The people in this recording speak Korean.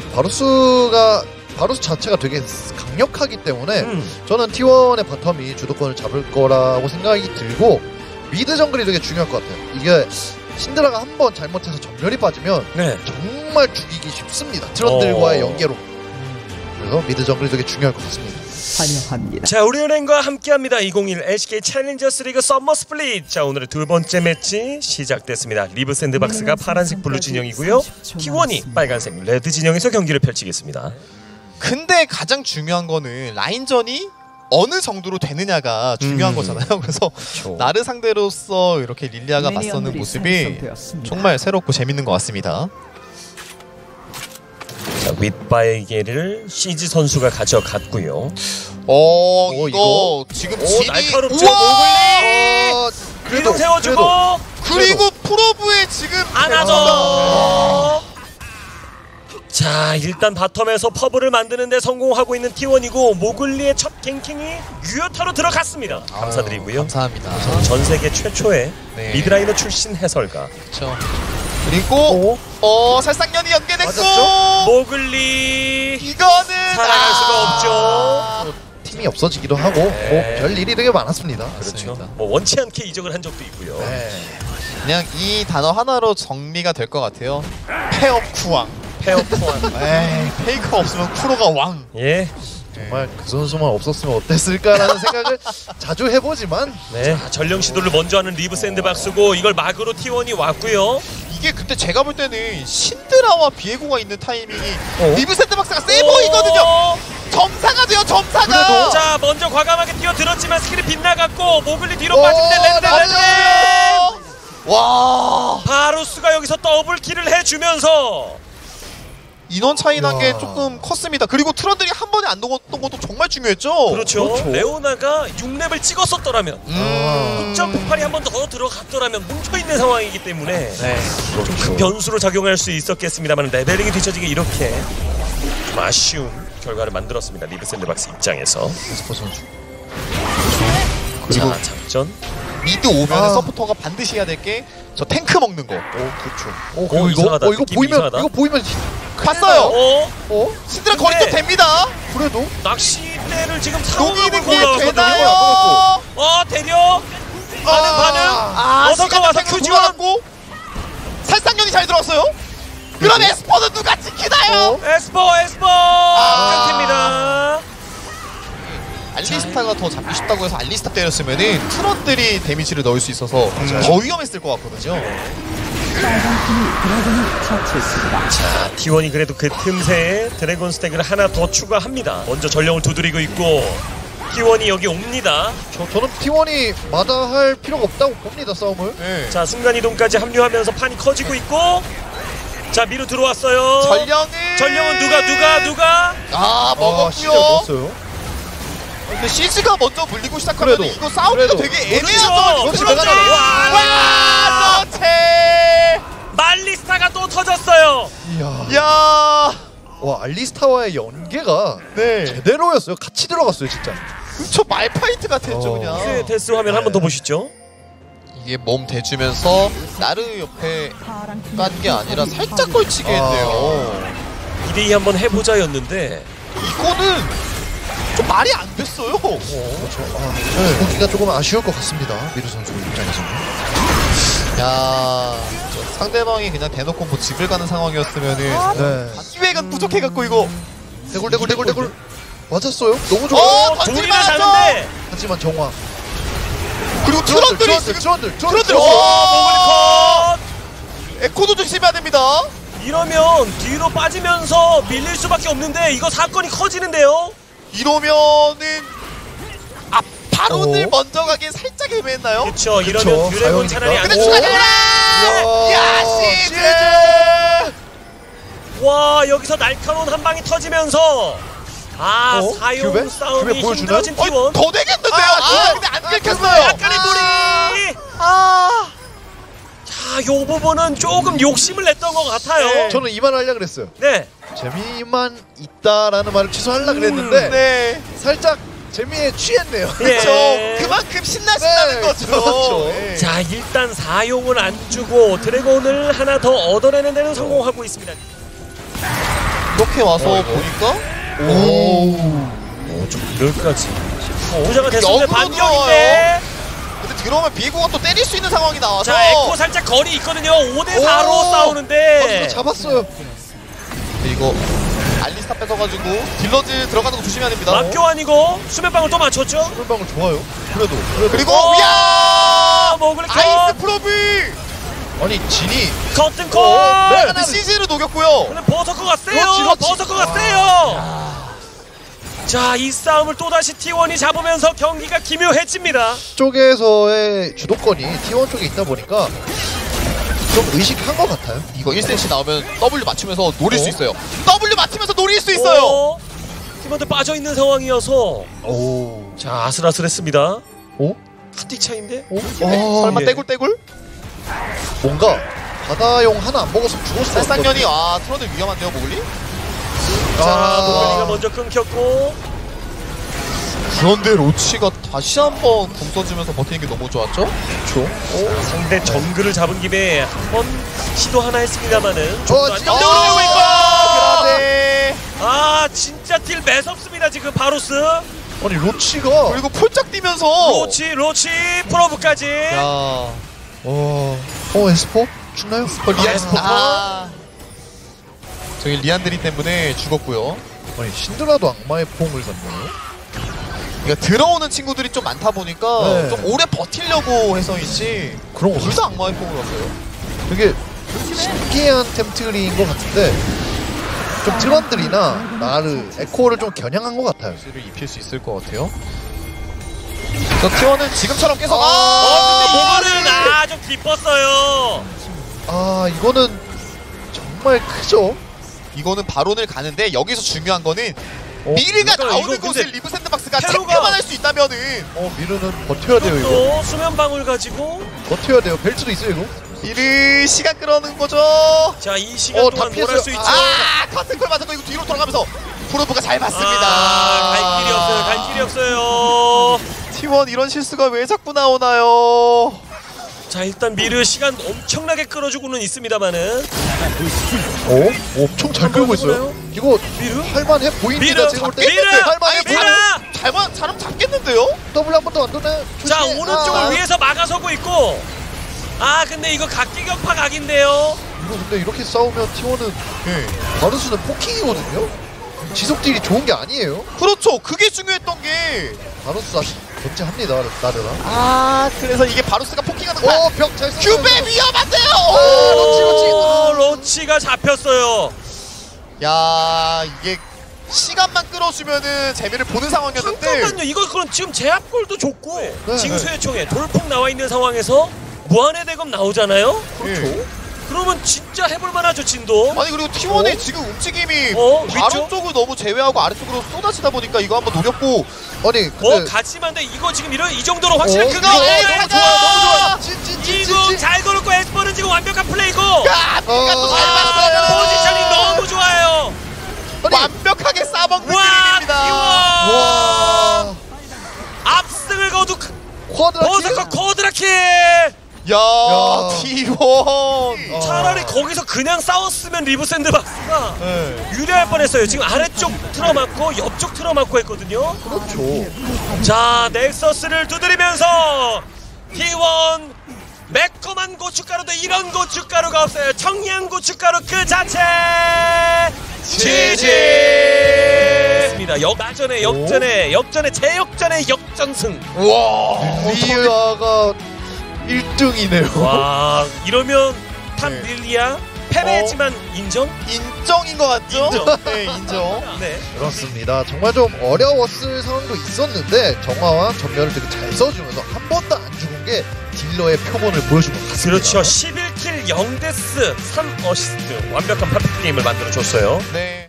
뭐냐 바루스가 바루스 자체가 되게 강력하기 때문에 음. 저는 T1의 bottom이 주도권을 잡을 거라고 생각이 들고 mid 정글이 되게 중요할 것 같아요. 이게 신드라가 한 번 잘못해서 점멸이 빠지면 네. 정말 죽이기 쉽습니다. 트런들과의 어. 연계로. 그래서 mid 정글이 되게 중요할 것 같습니다. 환영합니다. 자, 우리 은행과 함께합니다. 2021 LCK 챌린저스 리그 썸머 스플릿. 자, 오늘의 두 번째 매치 시작됐습니다. 리브 샌드박스가 파란색 블루 진영이고요. T1이 빨간색 레드 진영에서 경기를 펼치겠습니다. 근데 가장 중요한 거는 라인전이 어느 정도로 되느냐가 중요한 음. 거잖아요. 그래서 나르 상대로서 이렇게 릴리아가 맞서는 모습이 정말 새롭고 재밌는 것 같습니다. 자, 윗바에게를 CG 선수가 가져갔고요. 어, 이거, 이거? 지금 오, 진이 날카롭죠. 우와! 어, 그래도 세워주고 그리고 프로브의 지금 안아줘. 자 일단 bottom에서 퍼블을 만드는데 성공하고 있는 T1이고 모글리의 첫 ganking이 유효타로 들어갔습니다. 감사드리고요. 감사합니다. 전 세계 최초의 네. mid laner 출신 해설가 그렇죠. 그리고 어 살상연희 연계됐고 맞았죠? 모글리 이거는 살아갈 아. 수가 없죠. 또 팀이 없어지기도 하고 네. 뭐 별 일이 되게 많았습니다. 그렇죠. 맞습니다. 뭐 원치 않게 이적을 한 적도 있고요. 네. 그냥 이 단어 하나로 정리가 될 것 같아요. 페없쿠왕. 페없쿠왕. 에이 페이커 없으면 쿠로가 왕. 예. 정말 그 선수만 없었으면 어땠을까라는 생각을 자주 해보지만 네. 전령 시도를 먼저 하는 리브 샌드박스고 이걸 막으러 T1이 왔고요. 이게 그때 제가 볼 때는 신드라와 비에고가 있는 타이밍이 어? 리브 샌드박스가 세 보이거든요. 점사가 돼요 점사가. 그래도 자 먼저 과감하게 뛰어들었지만 스킬이 빗나갔고 모글리 뒤로 어, 빠지는데 랜드 랜드. 와 바루스가 여기서 double kill을 해주면서 인원 차이 난게 야. 조금 컸습니다. 그리고 트런들이 한 번에 안 녹았던 것도 정말 중요했죠. 그렇죠. 그렇죠. 레오나가 6렙을 찍었었더라면 음. 흑점 폭발이 한 번 더 들어갔더라면 뭉쳐있는 상황이기 때문에 네. 좀큰 변수로 작용할 수 있었겠습니다만 레벨링이 뒤처지게 이렇게 좀 아쉬운 결과를 만들었습니다. 리브 샌드박스 입장에서 스포 선수. 자 작전 미드 오면 아. 서포터가 반드시 해야 될 게 저 탱크 먹는 거. 오 그렇죠. 오 오, 그리고 이거 이상하다. 어 이거 느낌이 보이면 이상하다. 이거 보이면 봤어요. 어? 어 신드라 거리 좀 됩니다. 그래도 낚시대를 지금 녹이는 게 되나요? 어 대려 반응 반응 아, 어서가 와서 방금 Q 지원 돌아갔고 살상연희 잘 들어왔어요. 그럼 에스퍼는 누가 지키나요? 에스퍼 에스퍼 아. 끊깁니다 알리스타가 더 잡기 쉽다고 해서 알리스타 때렸으면은 트런들이 데미지를 넣을 수 있어서 더 위험했을 것 같거든요. 빨간 팀이 드래곤을 처치했습니다. 자 T1이 그래도 그 틈새에 드래곤 스택을 하나 더 추가합니다 먼저 전령을 두드리고 있고 T1이 여기 옵니다 저 저는 T1이 마다할 필요가 없다고 봅니다 싸움을. 네. 자 순간이동까지 합류하면서 판이 커지고 있고 자 미로 들어왔어요 전령은 전령은 누가 누가 누가 아아 먹었고요. 넣었어요. 근데 시즈가 먼저 물리고 시작하면 그래도, 이거 싸우기가 그래도. 되게 그렇죠. 애매하죠. 그렇죠. 그런데 와. 와 노체. 말리스타가 또 터졌어요 이야. 야. 와 알리스타와의 연계가 네. 제대로였어요. 같이 들어갔어요 진짜. 저 말파이트 같았죠 어. 그냥. 그 데스 화면 한번 더 보시죠 이게 몸 대주면서 나르 옆에 깐 게 아니라 살짝 걸치게 했네요. 2대2 한번 해보자였는데 이거는 좀 말이 안 됐어요. 그렇죠. 아, 네. 보기가 조금 아쉬울 것 같습니다. 미루 선수 입장에서는. 야, 저 상대방이 그냥 대놓고 뭐 집을 가는 상황이었으면은 네. 기획은 부족해갖고 이거. 대굴 대굴 대굴 대굴 맞았어요. 너무 좋아. 어, 하죠. 자는데 하지만 정화. 그리고 트런들 트런들이 트런들 지금 트런들 트런들. 트런들. 와, 모글리 에코도 조심해야 됩니다. 컷 이러면 뒤로 빠지면서 밀릴 수밖에 없는데 이거 사건이 커지는데요 이러면은 아 바론을 어? 먼저 가긴 살짝 애매했나요? 그렇죠 이러면 그쵸, 드래곤. 차라리 안 근데 오. 추가 야 시즈. 와 여기서 날카로운 한 방이 터지면서 아 어? 사용 큐베? 싸움이 큐베 보여주나요? 힘들어진 T1 더 되겠는데요? 아, 아, 아, 근데 안 긁혔어요. 약간의 무리 아, 자 요 부분은 조금 욕심을 냈던 것 같아요 저는 이 말 하려 그랬어요. 네 재미만 있다라는 말을 취소하려 그랬는데 네. 살짝 재미에 취했네요. 예. 그렇죠. 그만큼 신나신다는 네, 거죠. 그렇죠. 네. 자 일단 사용을 안 주고 드래곤을 하나 더 얻어내는 데는 성공하고 있습니다 이렇게 와서 어. 보니까 오. 어, 좀 이럴까지. 어, 오자가 됐는데 역으로 반격인데. 근데 들어오면 비에고가 또 때릴 수 있는 상황이 나와서 자, 에코 살짝 거리 있거든요. 5대 4로 오! 싸우는데. 어, 잡았어요. 이거 스타 뺏어가지고 딜러즈 들어가는 거 조심해야 됩니다. 막교환이고 수면방울 또 맞췄죠. 술방울 좋아요. 그래도 그래도 그리고 어! 야 아, 먹을 거. 아이스 프로비 아니 진이 커튼 콜. 어, 네. 근데 CG를 녹였고요. 근데 버서커가 세요. 그렇지, 그렇지. 버서커가 세요. 자, 이 싸움을 또다시 T1이 잡으면서 경기가 기묘해집니다. 쪽에서의 주도권이 T1 쪽에 있다 보니까 좀 의식한 것 같아요. 이거 1cm 나오면 W 맞추면서 노릴 어? 수 있어요. W 맞추면서 노릴 수 있어요. 어, 팀원들 빠져 있는 상황이어서 오. 자 아슬아슬했습니다. 오? 한틱 차인데? 오? 네, 설마 예. 떼굴떼굴? 뭔가 바다용 하나 안 죽었을 것 살상년이 아 트런들 위험한데요 모글리? 자 아. 모글리가 먼저 끊겼고 그런데 로치가 다시 한번 궁 써주면서 버티는 게 너무 좋았죠? 그렇죠. 상대 정글을 잡은 김에 한 번 시도 하나 어, 좀더 지금 안정적으로 되고 있고 아, 그런데 아 진짜 딜 매섭습니다 지금 바루스 아니 로치가 그리고 폴짝 뛰면서 로치 로치 프로브까지 야 와. 어 에스퍼 죽나요? 어, 리안 스포터. 아 저기 리안드리 때문에 죽었고요. 아니 신드라도 악마의 포옹을 갔네요. 그러니까 들어오는 친구들이 좀 많다 보니까 네. 좀 오래 버티려고 해서인지 그런 거 둘다 악마의 포옹을 왔어요. 되게 신기한 템트리인 것 같은데 좀 트런들이나 나를 에코를 좀 겨냥한 것 같아요. 를 입힐 수 있을 것 같아요. 저 T1은 지금처럼 계속 아, 어 근데 아, 모글은 아좀 기뻤어요 아 이거는 정말 크죠. 이거는 바론을 가는데 여기서 중요한 거는 어, 미르가 그러니까 나오는 이거 곳을 근데 리브 샌드박스가 페루가- 체크만 할 수 있다면은 어 미르는 버텨야 돼요 이거. 또 수면 방울 가지고 버텨야 돼요. 벨트도 있어요 이거. 미르 시간 끌어는 거죠. 자 이 시간 어, 다 동안 뭘할수 피했어요. 있죠 아 커튼콜 맞았고 이거 뒤로 돌아가면서 프로브가 잘 맞습니다. 아, 갈 길이 없어요 갈 길이 없어요 T1 이런 실수가 왜 자꾸 나오나요? 자 일단 미르 시간 엄청나게 끌어주고는 있습니다만은 어? 엄청 잘 끌고 있어요. 이거 미르? 할만해 보입니다. 미르 제가 볼 때. 미르 할만해 아니, 보여. 미르 잘만 잘하면 잡겠는데요? 더블 한 번더안 도나요? 자 조심해. 오른쪽을 아, 위에서 막아서고 있고 아 근데 이거 각개격파 각인데요 이거 근데 이렇게 싸우면 T1은 네. 바루스는 poking이거든요. 지속 딜이 좋은 게 아니에요. 그렇죠. 그게 중요했던 게. 바루스 아직 견제합니다. 나르랑. 아 그래서 이게 바루스가 poking하는 거야. 어, 벽잘 쐈어요. 큐베 위험한데요. 아, 로치, 로치. 오, 로치가 잡혔어요 야 이게 시간만 끌어주면은 재미를 보는 상황이었는데. 잠깐만요 이거 그럼 지금 제압골도 좋고 네. 징수의 총에 돌풍 나와 있는 상황에서 무한의 대검 나오잖아요 그렇죠. 그러면 진짜 해볼만하죠 진도 아니 그리고 T1의 지금 움직임이 어, 바로 위쪽? 쪽을 너무 제외하고 아래쪽으로 쏟아지다 보니까 이거 한번 노렸고 아니, 뭐 근데 가지만데 이거 지금 이런 이 정도로 확실한 어, 그거 예, 너무! 좋아, 너무 좋아. 진, 진, 진, 진, 이거 진. 잘 걸었고 에스퍼는 지금 완벽한 플레이고 야 아, 맞았어 quadra kill. 버서커 quadra kill 야, 야. T1. 어. 차라리 거기서 그냥 싸웠으면 리브 샌드박스가 네. 유리할 뻔했어요. 지금 아래쪽 틀어맞고 옆쪽 틀어맞고 했거든요. 그렇죠. 자 넥서스를 두드리면서 T1 매콤한 고춧가루도 이런 고춧가루가 없어요. 청양 고춧가루 그 자체. GG. 습니다 역전에 역전에 역전에 재역전에 역전승. 와. 릴리아가 1등이네요. 와 이러면 top 네. 릴리아 패배했지만 인정? 인정인 것 같죠? 인정. 네, 인정. 네. 그렇습니다. 정말 좀 어려웠을 상황도 있었는데 정화와 점멸을 되게 잘 써주면서 한 번도 안 죽은 게 딜러의 표본을 보여준 것 같습니다. 그렇죠. 11 kill 0 death 3어시스트 완벽한 퍼펙트 게임을 만들어 줬어요. 네.